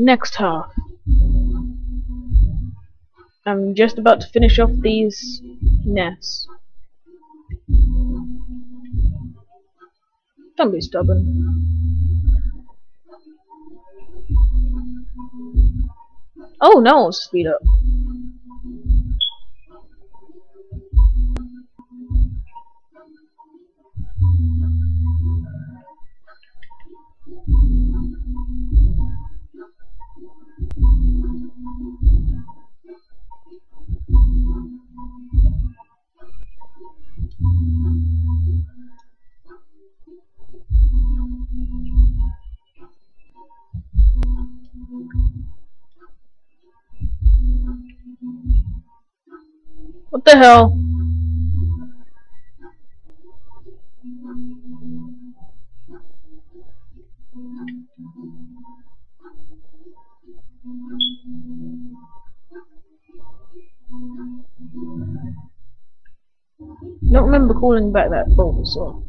Next half. I'm just about to finish off these nests. Don't be stubborn. Oh no, speed up. The hell? Don't remember calling back that Bulbasaur.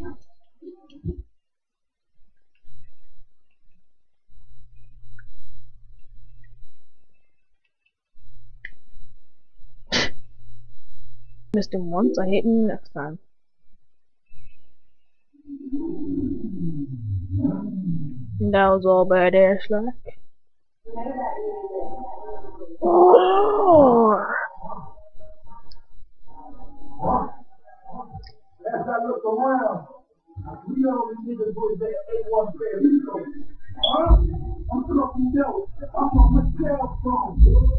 Missed him once, I hit him next time. And that was all badass like. As I look around, we was there A1 Fair Rico. Huh? I'm talking dope. I'm on my cell phone.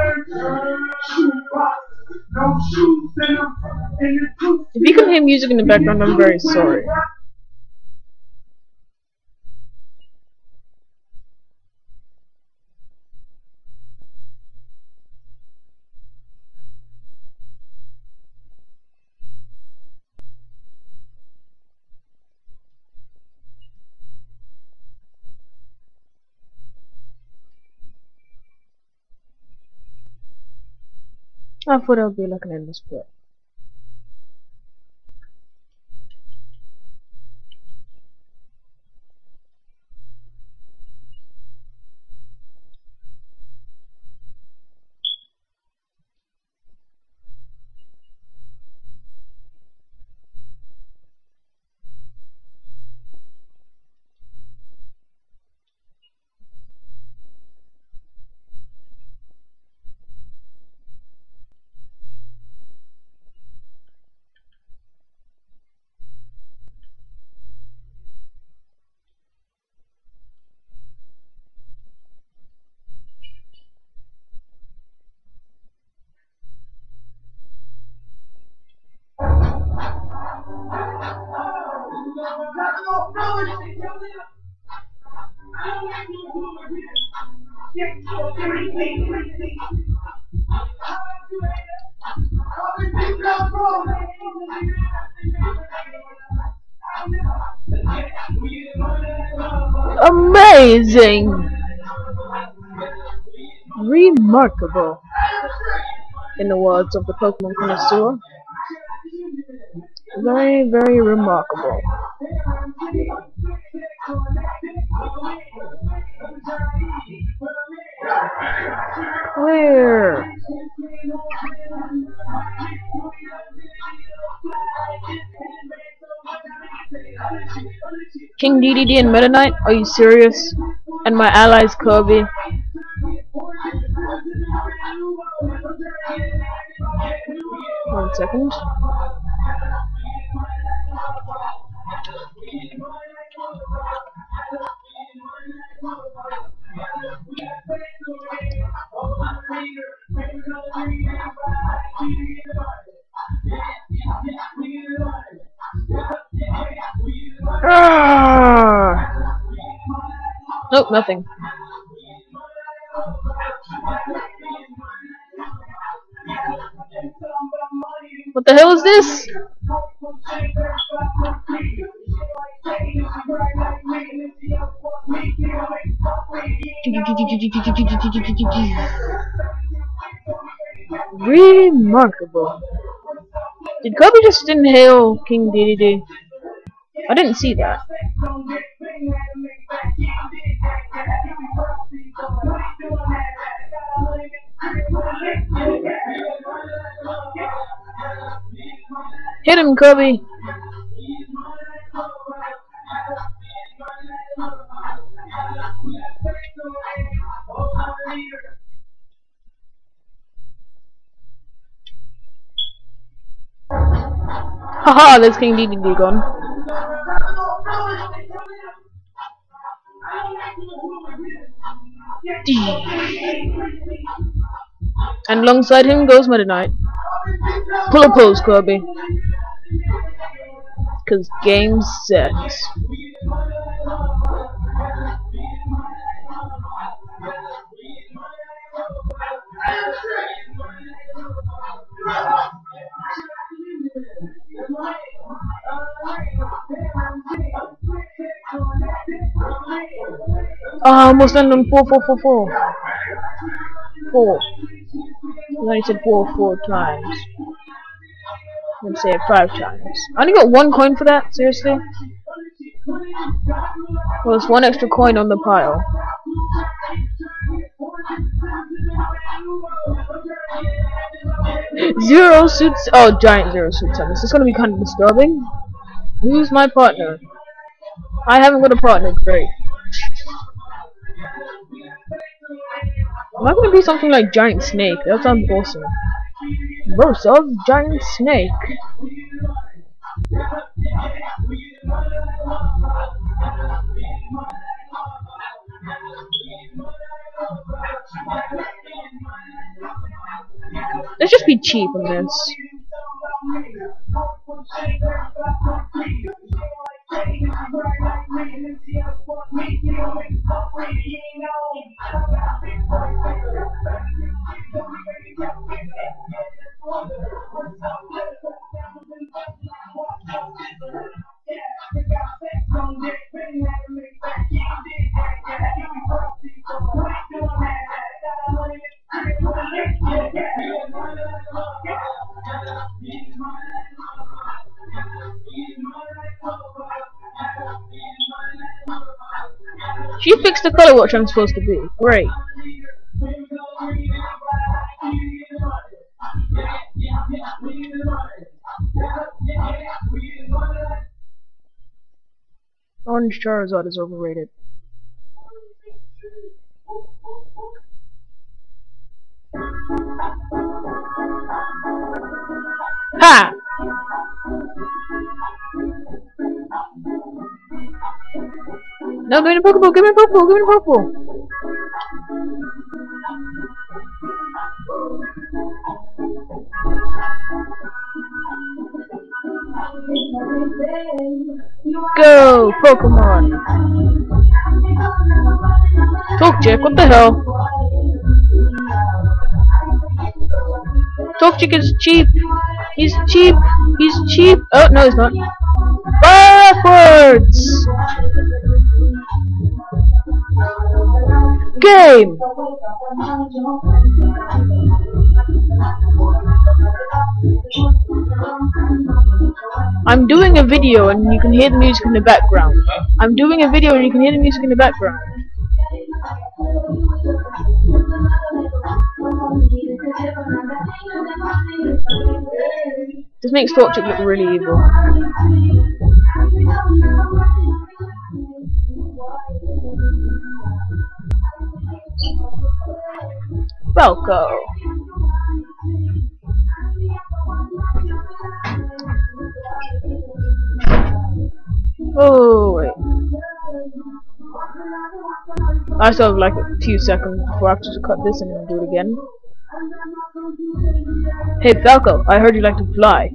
If you can hear music in the background, I'm very sorry. I thought it would be like an endless bit. Amazing! Remarkable. In the words of the Pokemon connoisseur. Very, very remarkable. Where? King Dedede and Meta Knight? Are you serious? And my allies Kirby? One second. Nope, nothing. What the hell is this? Remarkable. Did Kobe just inhale King Dedede? I didn't see that. Hit him, Kobe! Haha, there's King Dedede gone. And alongside him goes Meta Knight. Pull a pose, Kirby. Cause game set. Ah, almost done on four, four, four, four. Four. I only said four, four times. Let's say it five times. I only got one coin for that. Seriously. Well, it's one extra coin on the pile. Zero suits. Oh, giant zero suits on this. It's gonna be kind of disturbing. Who's my partner? I haven't got a partner. Great. Am I gonna be something like Giant Snake? That sounds awesome. Versus Giant Snake. Let's just be cheap on this. Fixed the color watch I'm supposed to be. Great. Orange Charizard is overrated. Ha! No, give me Pokeball, give me Pokeball, give me Pokeball! Go, Pokemon! Torchic, what the hell? Torchic is cheap! He's cheap! He's cheap! Oh, no he's not. Backwards! Game! I'm doing a video and you can hear the music in the background. I'm doing a video and you can hear the music in the background. This makes Torchic look really evil. Falco. Oh wait. I still have like a few seconds before I have to cut this and then do it again. Hey Falco, I heard you like to fly.